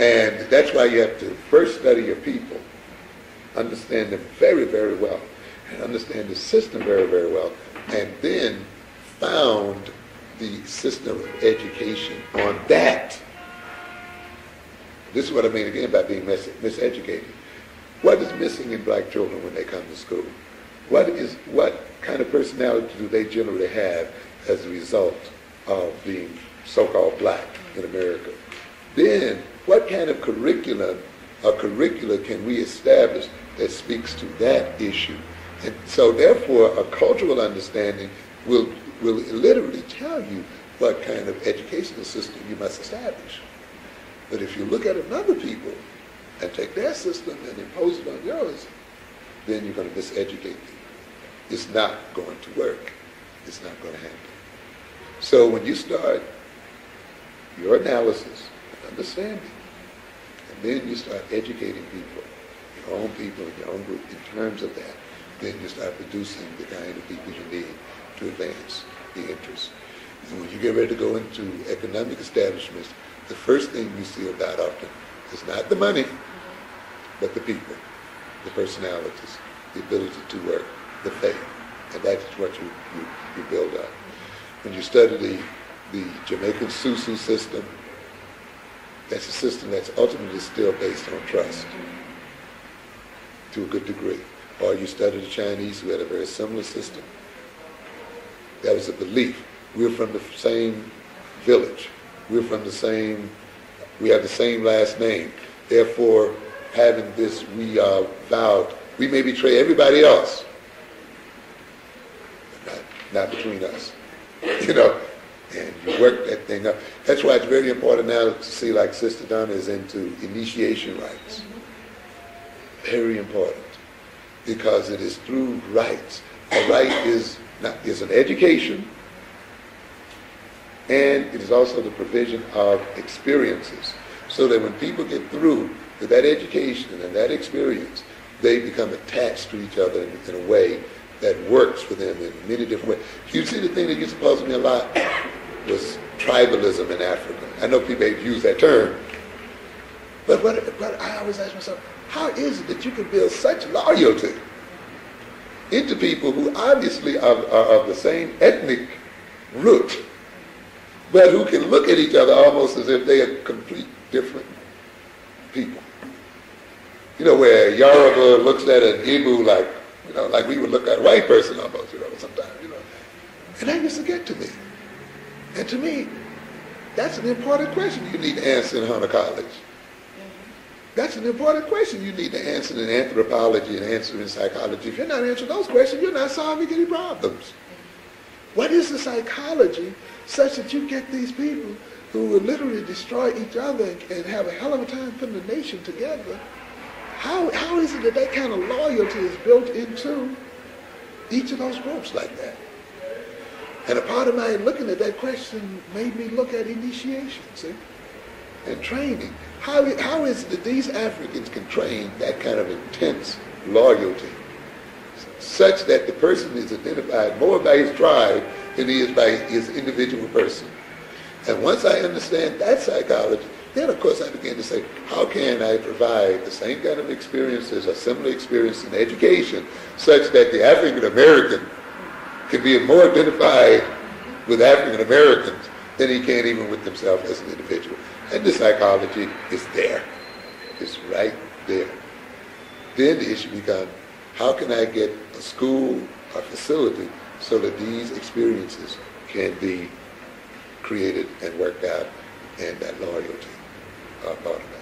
And that's why you have to first study your people, understand them very, very well, and understand the system very, very well, and then found the system of education on that. This is what I mean again by being mis- miseducated. What is missing in black children when they come to school? What is what kind of personality do they generally have as a result of being so-called black in America? Then, what kind of curriculum or curricula can we establish that speaks to that issue? And so, therefore, a cultural understanding will will literally tell you what kind of educational system you must establish. But if you look at another people and take their system and impose it on yours, then you're going to miseducate them. It's not going to work. It's not going to happen. So when you start your analysis and understanding, and then you start educating people, your own people and your own group in terms of that, then you start producing the kind of people you need to advance the interests. And when you get ready to go into economic establishments, the first thing you see about often is not the money, but the people, the personalities, the ability to work, the faith. And that's what you, you, you build up. When you study the, the Jamaican Susu system, that's a system that's ultimately still based on trust to a good degree. Or you study the Chinese who had a very similar system. That was a belief. We're from the same village. We're from the same, we have the same last name. Therefore, having this, we are vowed, we may betray everybody else, not, not between us. You know, and you work that thing up. That's why it's very important now to see like Sister Donna is into initiation rites. Very important. Because it is through rites. A rite is not, is an education and it is also the provision of experiences. So that when people get through with that education and that experience, they become attached to each other in, in a way that works for them in many different ways. You see, the thing that used to puzzle me a lot was tribalism in Africa. I know people use that term, but what, what I always ask myself, how is it that you can build such loyalty into people who obviously are, are of the same ethnic root, but who can look at each other almost as if they are complete different people? You know, where Yoruba looks at an Igbo like you know, like we would look at a white person almost, you know, sometimes, you know. And that used to get to me. And to me, that's an important question you need to answer in Hunter College. That's an important question you need to answer in anthropology and answer in psychology. If you're not answering those questions, you're not solving any problems. What is the psychology such that you get these people who will literally destroy each other and have a hell of a time putting the nation together how, how is it that that kind of loyalty is built into each of those groups like that? And a part of my looking at that question made me look at initiation, see, and training. How, how is it that these Africans can train that kind of intense loyalty such that the person is identified more by his tribe than he is by his individual person? And once I understand that psychology, then, of course, I begin to say, how can I provide the same kind of experiences or similar experience in education such that the African American can be more identified with African Americans than he can even with himself as an individual. And the psychology is there. It's right there. Then the issue becomes, how can I get a school or facility so that these experiences can be created and worked out and that loyalty uh, of that.